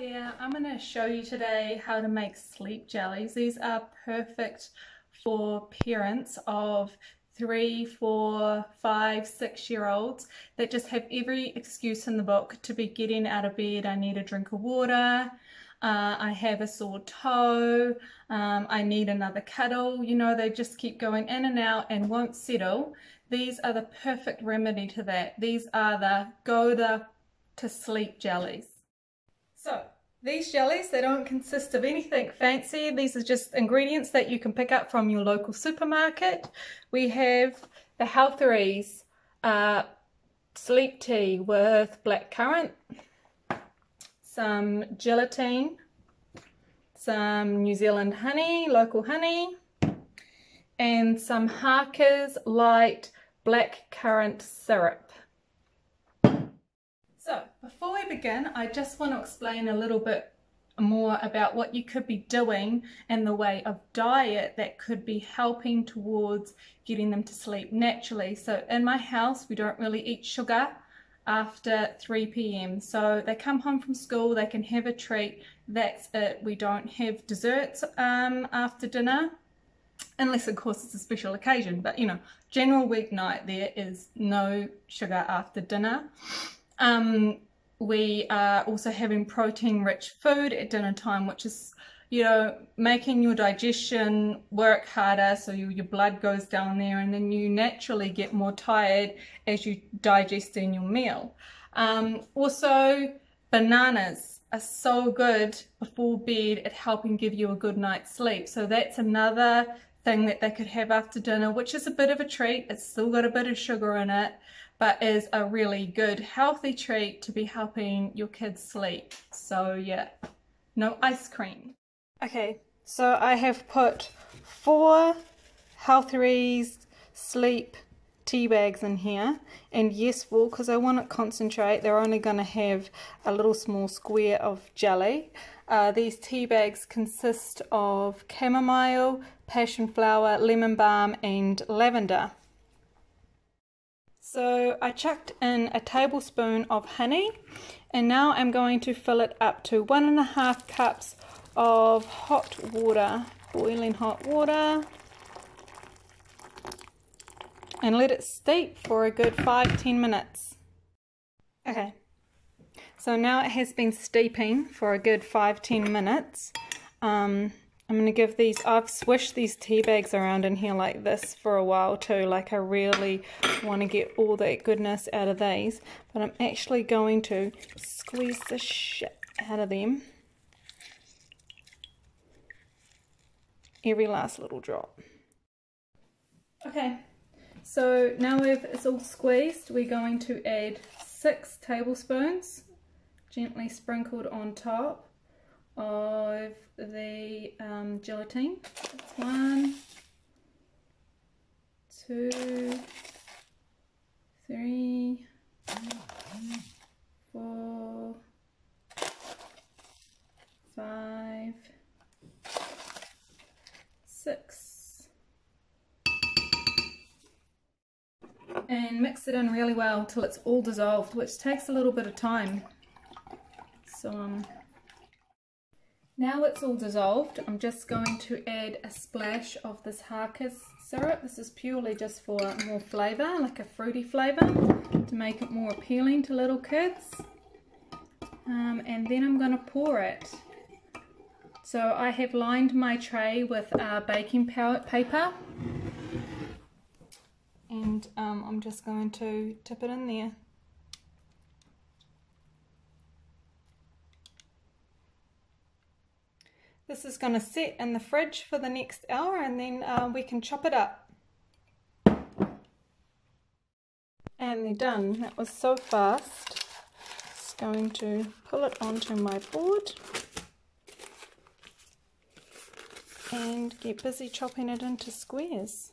I'm going to show you today how to make sleep jellies. These are perfect for parents of three, four, five, six year olds that just have every excuse in the book to be getting out of bed. I need a drink of water. Uh, I have a sore toe. Um, I need another cuddle. You know, they just keep going in and out and won't settle. These are the perfect remedy to that. These are the go the to sleep jellies. So these jellies, they don't consist of anything fancy. These are just ingredients that you can pick up from your local supermarket. We have the Healtheries uh, sleep tea with black currant, some gelatine, some New Zealand honey, local honey, and some Barker's Light black currant syrup. So before we begin, I just want to explain a little bit more about what you could be doing in the way of diet that could be helping towards getting them to sleep naturally. So in my house, we don't really eat sugar after 3 p.m. So they come home from school, they can have a treat, that's it. We don't have desserts um, after dinner, unless of course it's a special occasion, but you know, general weeknight there is no sugar after dinner. Um, we are also having protein rich food at dinner time, which is, you know, making your digestion work harder so you, your blood goes down there and then you naturally get more tired as you digest in your meal. Um, also, bananas are so good before bed at helping give you a good night's sleep. So that's another thing that they could have after dinner, which is a bit of a treat. It's still got a bit of sugar in it, but is a really good healthy treat to be helping your kids sleep. So yeah, no ice cream. Okay, so I have put four Healtheries sleep tea bags in here and yes well because I want to concentrate they're only going to have a little small square of jelly uh, these tea bags consist of chamomile, passion flower, lemon balm and lavender so I chucked in a tablespoon of honey and now I'm going to fill it up to one and a half cups of hot water, boiling hot water and let it steep for a good 5-10 minutes. Okay, so now it has been steeping for a good 5-10 minutes. Um, I'm going to give these, I've swished these tea bags around in here like this for a while too, like I really want to get all that goodness out of these, but I'm actually going to squeeze the shit out of them. Every last little drop. Okay, so now we've, it's all squeezed, we're going to add six tablespoons, gently sprinkled on top of the um, gelatine. That's one, two, three, four, five, six. And mix it in really well till it's all dissolved, which takes a little bit of time. So um, now it's all dissolved, I'm just going to add a splash of this Barker's syrup. This is purely just for more flavour, like a fruity flavour, to make it more appealing to little kids. Um, and then I'm going to pour it. So I have lined my tray with uh, baking paper. And um, I'm just going to tip it in there. This is going to sit in the fridge for the next hour and then uh, we can chop it up. And they're done. That was so fast. Just going to pull it onto my board and get busy chopping it into squares.